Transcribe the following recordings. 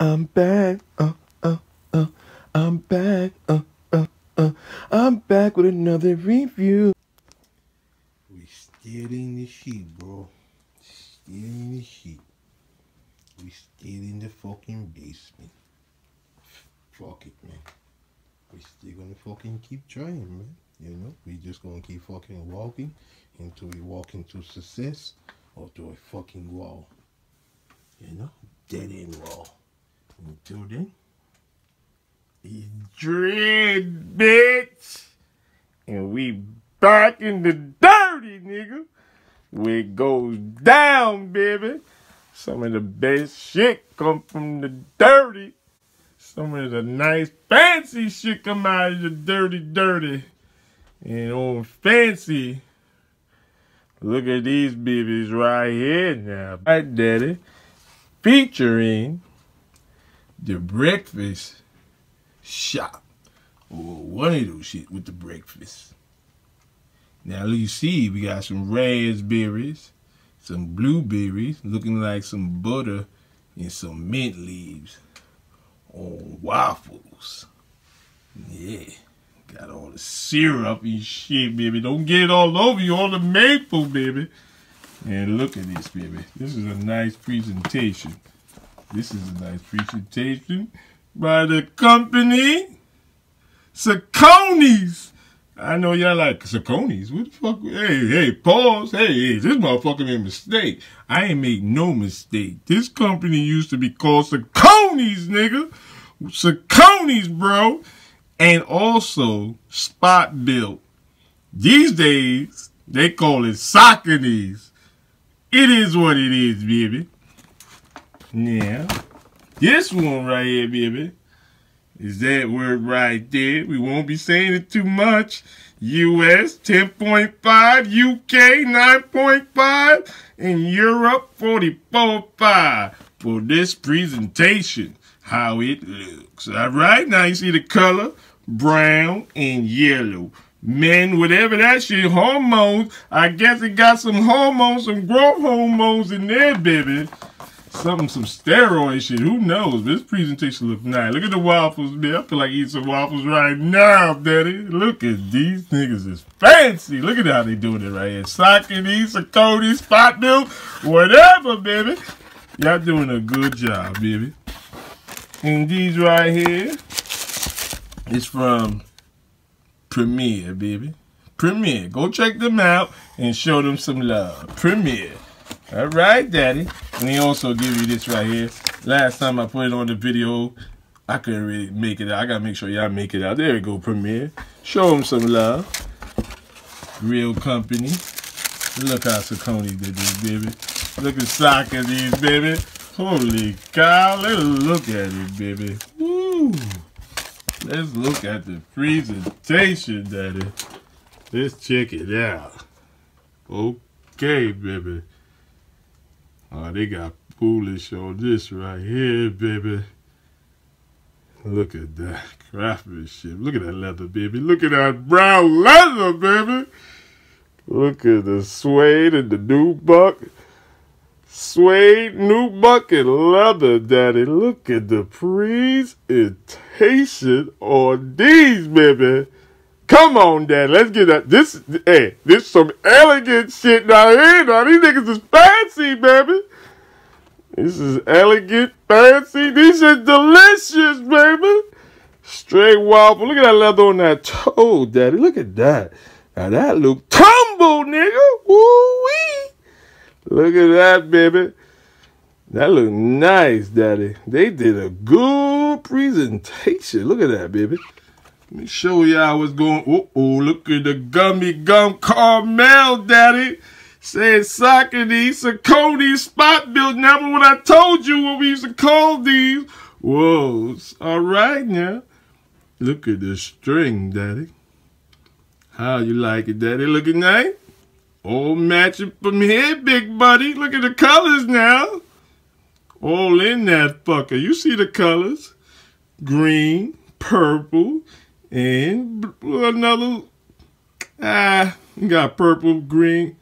I'm back. Uh, uh, uh. I'm back. Uh, uh, uh. I'm back with another review. We still in the sheet, bro. Still in the sheet. We still in the fucking basement. Fuck it, man. We still gonna fucking keep trying, man. You know, we just gonna keep fucking walking until we walk into success or to a fucking wall. You know, dead end wall. Until then, eh? it's dread, bitch. And we back in the dirty, nigga. Where it goes down, baby. Some of the best shit come from the dirty. Some of the nice fancy shit come out of the dirty, dirty. And on fancy, look at these babies right here now. Right, daddy. Featuring the breakfast shop. Or one of those shit with the breakfast. Now you see we got some raspberries, some blueberries, looking like some butter and some mint leaves on waffles. Yeah. Got all the syrup and shit, baby. Don't get it all over you, all the maple, baby. And look at this, baby. This is a nice presentation. This is a nice presentation by the company Saucony's. I know y'all like Saucony's. What the fuck? Hey, hey, pause. Hey, hey, this motherfucker made a mistake. I ain't make no mistake. This company used to be called Saucony's, nigga. Saucony's, bro. And also Spot-Bilt. These days, they call it Saucony's. It is what it is, baby. Yeah. This one right here, baby, is that word right there. We won't be saying it too much. US 10.5, UK 9.5, and Europe 44.5 for this presentation, how it looks. All right, now you see the color, brown and yellow. Men, whatever that shit, hormones, I guess it got some hormones, some growth hormones in there, baby something, some steroid shit. Who knows? This presentation looks nice. Look at the waffles, man. I feel like eating some waffles right now, daddy. Look at these niggas It's fancy. Look at how they doing it right here. Socking these, Cody, spot milk, whatever, baby. Y'all doing a good job, baby. And these right here is from Premier, baby. Premier. Go check them out and show them some love. Premier. All right, Daddy. And he also give you this right here. Last time I put it on the video, I couldn't really make it out. I gotta make sure y'all make it out. There we go, Premier. Show them some love. Real company. Look how Saucony did this, baby. Look at soccer these, baby. Holy cow. Let's look at it, baby. Woo. Let's look at the presentation, Daddy. Let's check it out. Okay, baby. Oh, they got foolish on this right here, baby. Look at that craftsmanship. Look at that leather, baby. Look at that brown leather, baby. Look at the suede and the nubuck. Suede, nubuck, and leather, daddy. Look at the presentation on these, baby. Come on, Dad. Let's get that. This, hey, this some elegant shit now here. Now these niggas is fancy, baby. This is elegant, fancy. These are delicious, baby. Straight waffle. Look at that leather on that toe, Daddy. Look at that. Now that look tumble, nigga. Woo wee. Look at that, baby. That look nice, Daddy. They did a good presentation. Look at that, baby. Let me show y'all what's going Oh, oh, look at the gummy gum caramel, daddy. Said Saucony, Saucony Spot-Bilt. Remember what I told you what we used to call these? Whoa, all right now. Look at the string, daddy. How you like it, daddy? Looking nice? All matching from here, big buddy. Look at the colors now. All in that fucker. You see the colors. Green, purple, and another, ah, got purple, green.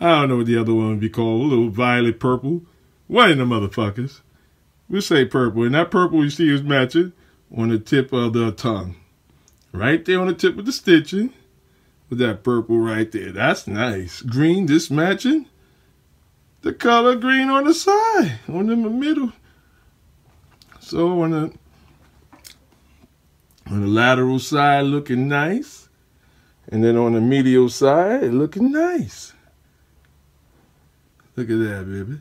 I don't know what the other one would be called. A little violet purple. One of the motherfuckers. We'll say purple. And that purple you see is matching on the tip of the tongue. Right there on the tip of the stitching. With that purple right there. That's nice. Green, this matching. The color green on the side. On the middle. So on the on the lateral side looking nice. And then on the medial side, looking nice. Look at that, baby.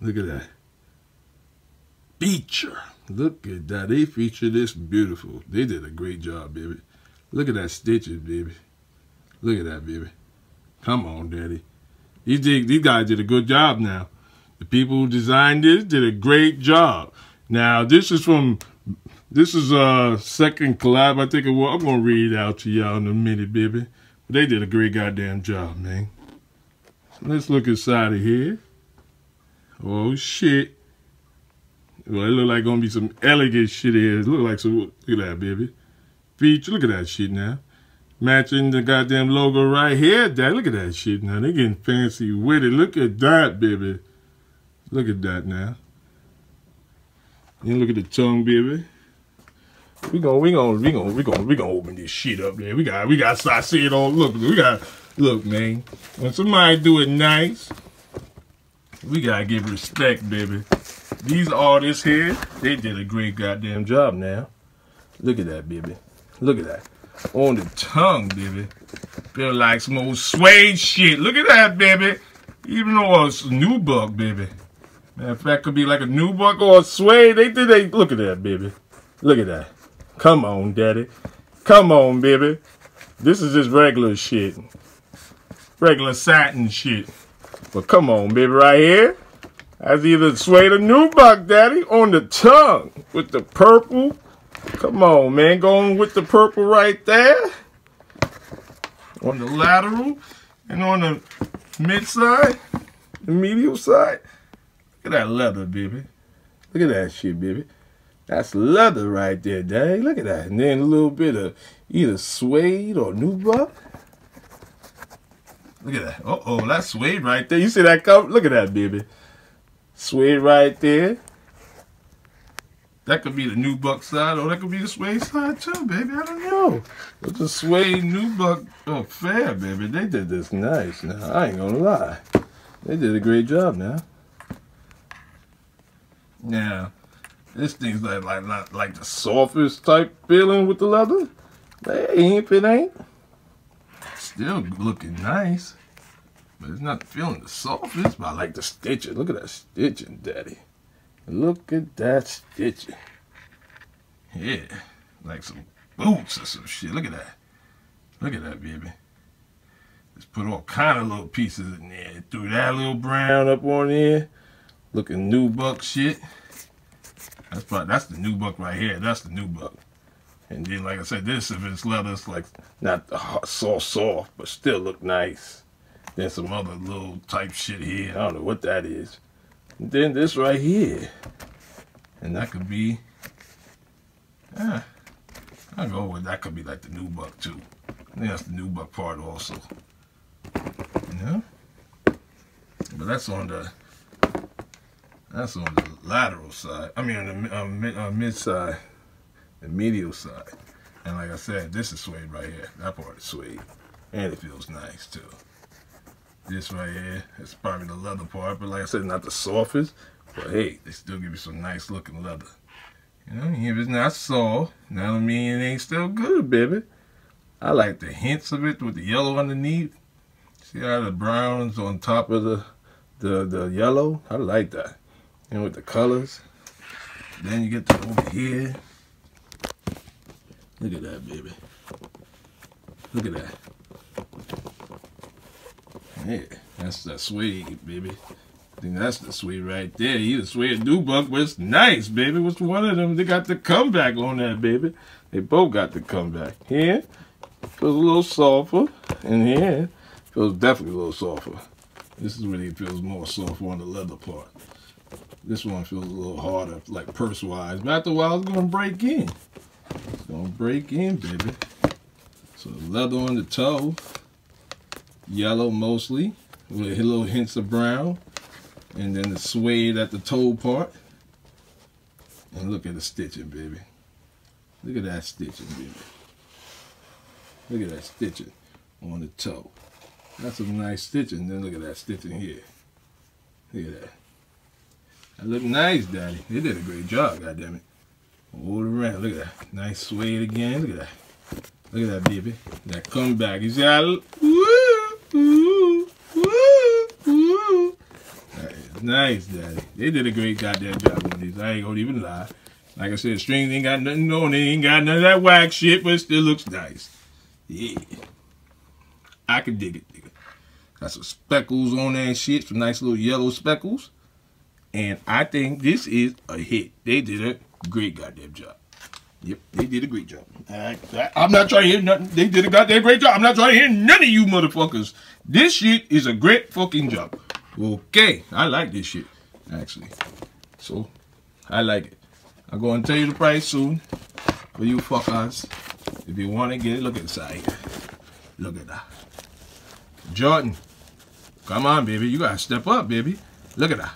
Look at that. Feature. Look at that. They feature this beautiful. They did a great job, baby. Look at that stitches, baby. Look at that, baby. Come on, daddy. These, these guys did a good job now. The people who designed this did a great job. Now, this is from, this is a second collab, I think it was. I'm to read it out to y'all in a minute, baby. But they did a great goddamn job, man. Let's look inside of here. Oh, shit. Well, it look like gonna be some elegant shit here. It look like some, look at that, baby. Feature, look at that shit now. Matching the goddamn logo right here, Dad. Look at that shit now. They getting fancy with it. Look at that, baby. Look at that now. And look at the tongue, baby. We gonna, we gonna, we gonna, we gonna, we gonna open this shit up there. We got, we got to start seeing all. Look, we got, look, man. When somebody do it nice, we gotta give respect, baby. These artists here, they did a great goddamn job now. Look at that, baby. Look at that. On the tongue, baby. Feel like some old suede shit. Look at that, baby. Even though it's a nubuck, baby. Matter of fact, could be like a nubuck or a suede. They did they look at that, baby. Look at that. Come on, daddy. Come on, baby. This is just regular shit. Regular satin shit. But come on, baby, right here. That's either suede or nubuck, daddy, on the tongue with the purple. Come on, man. Going with the purple right there. On the lateral and on the mid side, the medial side. Look at that leather, baby. Look at that shit, baby. That's leather right there, daddy. Look at that. And then a little bit of either suede or nubuck. Look at that. Uh-oh, that's suede right there. You see that cover? Look at that, baby. Suede right there. That could be the nubuck side, or that could be the suede side too, baby. I don't know. It's a suede nubuck affair, oh, baby. They did this nice. Now I ain't gonna lie. They did a great job now. Now, this thing's like like like, like the softest type feeling with the leather. Hey, if it ain't, still looking nice. But it's not feeling the softest, but I like the stitching. Look at that stitching, daddy. Look at that stitching. Yeah, like some boots or some shit. Look at that. Look at that, baby. Just put all kind of little pieces in there. Threw that little brown up on there. Looking nubuck shit. That's probably, that's the nubuck right here. That's the nubuck. And then, like I said, this, if it's leather, it's like not hot, soft, but still look nice. Then some other little type shit here. I don't know what that is. And then this right here. And that could be, yeah, I'll go with that could be like the nubuck too. I think that's the nubuck part also. You know? But that's on the, that's on the lateral side. I mean on the uh, mid, uh, mid side, the medial side. And like I said, this is suede right here. That part is suede. And it feels nice too. This right here, is probably the leather part, but like I said, not the softest. But hey, they still give you some nice looking leather. You know, if it's not soft, that don't mean it ain't still good, baby. I like the hints of it with the yellow underneath. See how the brown's on top of the the the yellow? I like that. And with the colors. Then you get to over here. Look at that, baby. Look at that. Yeah, that's the suede, baby. I think that's the suede right there. Either suede nubuck, but it's nice, baby. What's one of them? They got the comeback on that, baby. They both got the comeback. Here, feels a little softer. And here, feels definitely a little softer. This is where really feels more soft on the leather part. This one feels a little harder, like purse-wise. But after a while, it's going to break in. It's to break in, baby. So leather on the toe. Yellow mostly, with a little hints of brown. And then the suede at the toe part. And look at the stitching, baby. Look at that stitching, baby. Look at that stitching on the toe. That's some nice stitching. Then look at that stitching here. Look at that. That look nice, Daddy. They did a great job, goddammit. Hold around. Look at that. Nice suede again. Look at that. Look at that, baby. That comeback. You see how... Woo, woo, woo, woo. Nice, Daddy. They did a great goddamn job on these. I ain't gonna even lie. Like I said, strings ain't got nothing on it. Ain't got none of that wax shit, but it still looks nice. Yeah. I can dig it, nigga. Got some speckles on there shit. Some nice little yellow speckles. And I think this is a hit. They did a great goddamn job. Yep, they did a great job. I, am not trying to hear nothing. They did a goddamn great job. I'm not trying to hear none of you motherfuckers. This shit is a great fucking job. Okay, I like this shit, actually. So, I like it. I'm going to tell you the price soon for you fuckers. If you want to get it, look inside. Look at that. Jordan, come on, baby. You got to step up, baby. Look at that.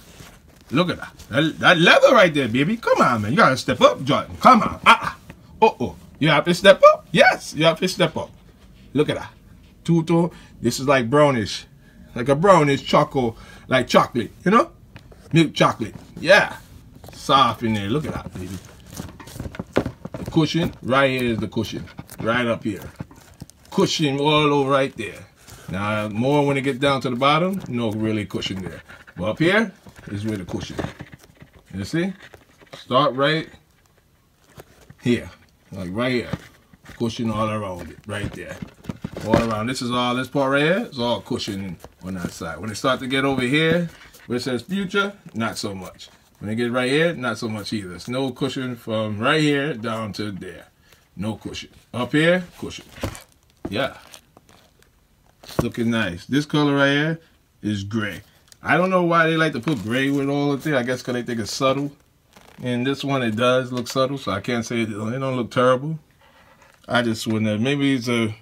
Look at that. that. That leather right there, baby. Come on, man. You got to step up, Jordan. Come on. Uh-uh. Uh-oh. You have to step up? Yes, you have to step up. Look at that. Two-tone. This is like brownish. Like a brownish chocolate like chocolate, you know? Milk chocolate. Yeah. Soft in there. Look at that, baby. The cushion, right here is the cushion. Right up here. Cushion all over right there. Now, more when it gets down to the bottom, no really cushion there. But up here is where the cushion. You see? Start right here. Like right here. Cushion all around it. Right there all around. This is all this part right here. It's all cushion on that side. When it start to get over here, where it says future, not so much. When it get right here, not so much either. It's no cushion from right here down to there. No cushion. Up here, cushion. Yeah. It's Looking nice. This color right here is gray. I don't know why they like to put gray with all of it. I guess because they think it's subtle. And this one, it does look subtle, so I can't say it, it don't look terrible. I just wouldn't have. Maybe it's a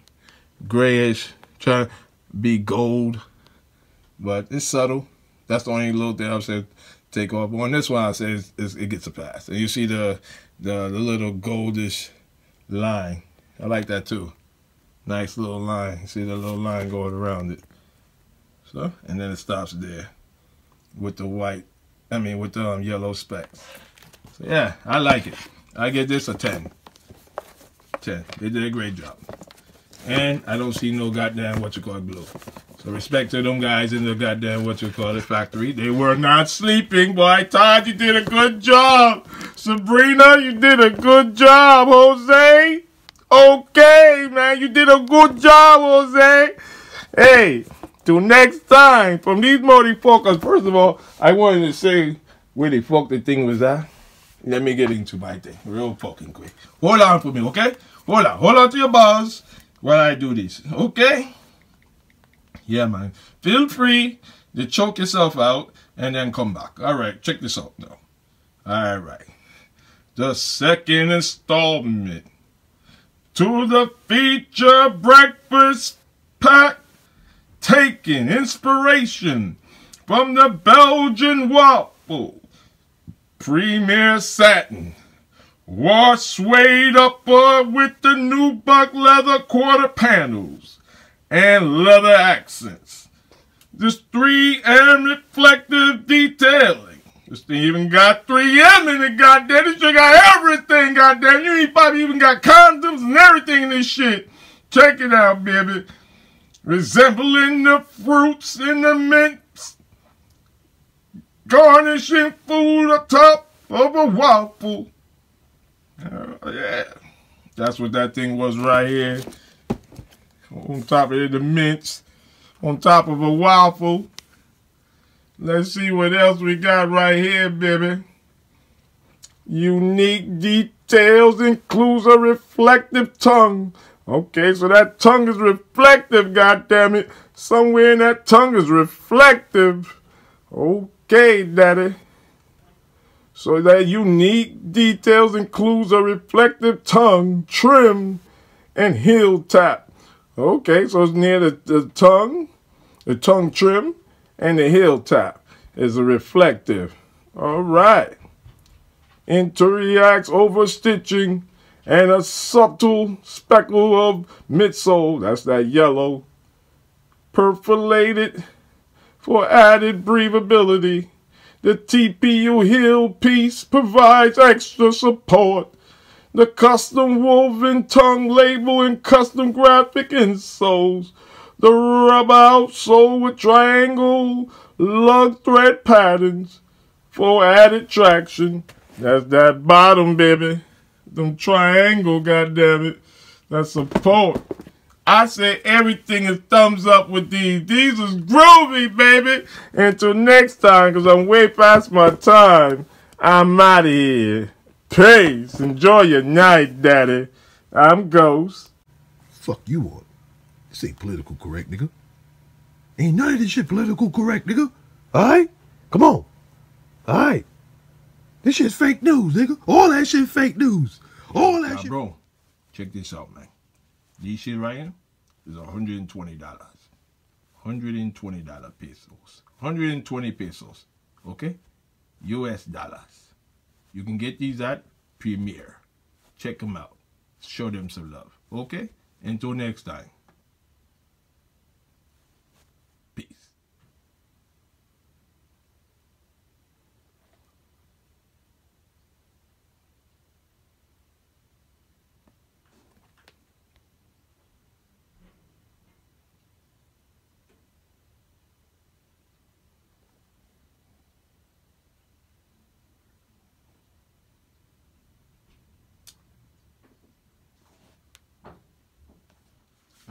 grayish, trying to be gold, but it's subtle. That's the only little thing I said take off. But on this one, I say it's, it's, it gets a pass. And you see the, the the little goldish line. I like that too. Nice little line. See the little line going around it. So, and then it stops there with the white, I mean with the um, yellow specks. So yeah, I like it. I get this a 10. 10. They did a great job. And I don't see no goddamn what you call glue. So respect to them guys in the goddamn what you call it factory. They were not sleeping, boy. Todd, you did a good job. Sabrina, you did a good job, Jose. Okay, man, you did a good job, Jose. Hey, till next time, from these motherfuckers, first of all, I wanted to say where the fuck the thing was at. Let me get into my thing real fucking quick. Hold on for me, okay? Hold on. Hold on to your balls while I do this. Okay? Yeah, man. Feel free to choke yourself out and then come back. All right, check this out now. All right. The second installment to the feature breakfast pack taking inspiration from the Belgian waffle premier satin Wash suede upper with the nubuck leather quarter panels and leather accents. This 3M reflective detailing. This thing even got 3M in it, goddamn. This shit got everything, goddamn. You ain't probably even got condoms and everything in this shit. Check it out, baby. Resembling the fruits in the mints. Garnishing food atop of a waffle. Uh, yeah, that's what that thing was right here. On top of the mints, on top of a waffle. Let's see what else we got right here, baby. Unique details includes a reflective tongue. Okay, so that tongue is reflective, goddammit. it. Somewhere in that tongue is reflective. Okay, daddy. So that unique details includes a reflective tongue, trim, and heel tap. Okay, so it's near the, the tongue, the tongue trim, and the heel tap. is a reflective. All right. Interreacts over stitching and a subtle speckle of midsole, that's that yellow, perforated for added breathability. The TPU heel piece provides extra support. The custom woven tongue label and custom graphic insoles. The rubber outsole with triangle lug thread patterns for added traction. That's that bottom, baby. Them triangle, goddammit. That's a support. I say everything is thumbs up with these. These is groovy, baby. Until next time, because I'm way past my time, I'm out of here. Peace. Enjoy your night, daddy. I'm Ghost. Fuck you on. This ain't political correct, nigga. Ain't none of this shit political correct, nigga. Alright? Come on. Alright. This shit's fake news, nigga. All that shit fake news. All that Now, shit. bro, check this out, man. These shit right here is $120. $120 pesos. 120 pesos. Okay? US dollars. You can get these at Premier. Check them out. Show them some love. Okay? Until next time. Peace.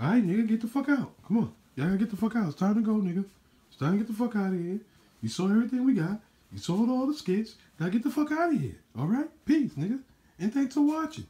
Alright, nigga, get the fuck out. Come on. Y'all gotta get the fuck out. It's time to go, nigga. It's time to get the fuck out of here. You saw everything we got. You saw all the skits. Now get the fuck out of here. Alright? Peace, nigga. And thanks for watching.